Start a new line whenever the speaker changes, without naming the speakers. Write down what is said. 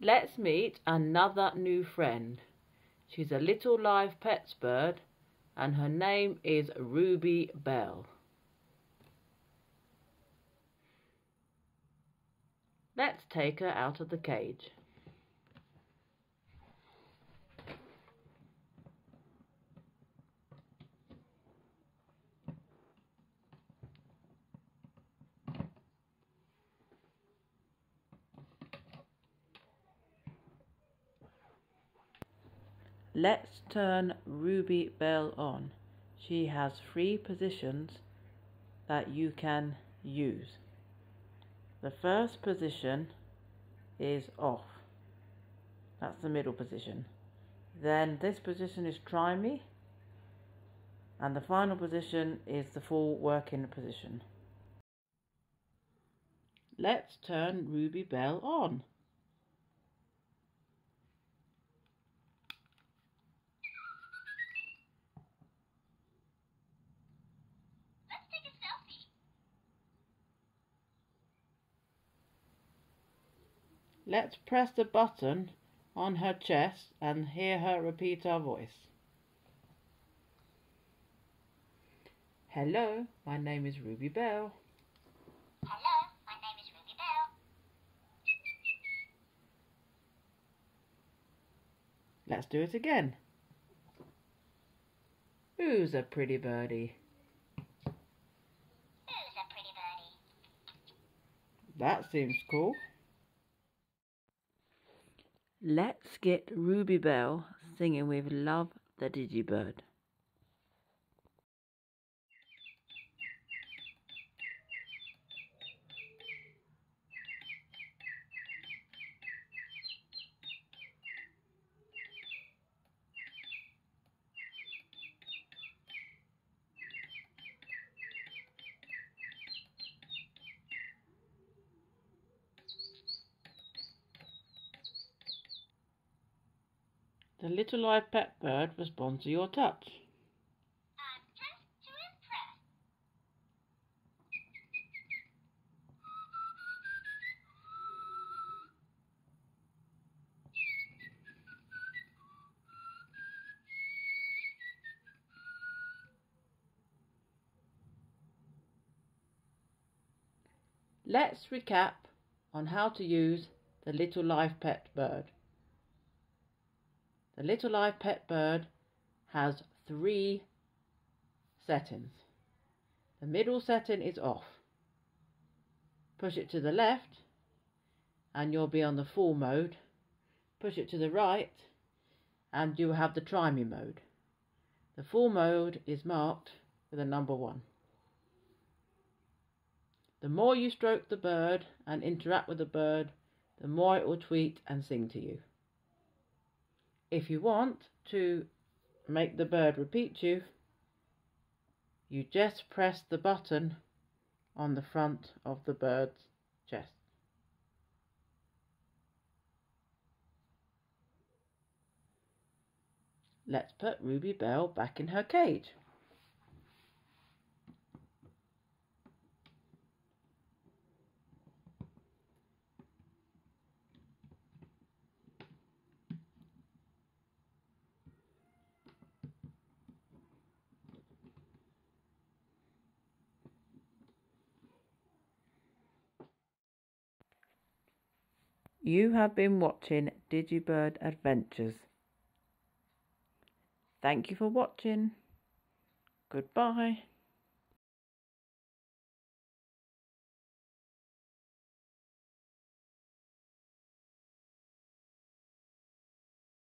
Let's meet another new friend. She's a little live pets bird and her name is Ruby Bell. Let's take her out of the cage. Let's turn Ruby Bell on. She has three positions that you can use. The first position is off. That's the middle position. Then this position is try me. And the final position is the full working position. Let's turn Ruby Bell on. Let's press the button on her chest and hear her repeat our voice. Hello, my name is Ruby Bell.
Hello, my name is Ruby Bell.
Let's do it again. Who's a pretty birdie?
Who's a pretty birdie?
That seems cool. Let's get Ruby Bell singing with Love the Digibird. The little live pet bird responds to your touch.
I'm just to impress.
Let's recap on how to use the little live pet bird. The little live pet bird has three settings. The middle setting is off. Push it to the left and you'll be on the full mode. Push it to the right and you have the try me mode. The full mode is marked with a number one. The more you stroke the bird and interact with the bird, the more it will tweet and sing to you. If you want to make the bird repeat you, you just press the button on the front of the bird's chest. Let's put Ruby Bell back in her cage. You have been watching Digibird Adventures. Thank you for watching. Goodbye.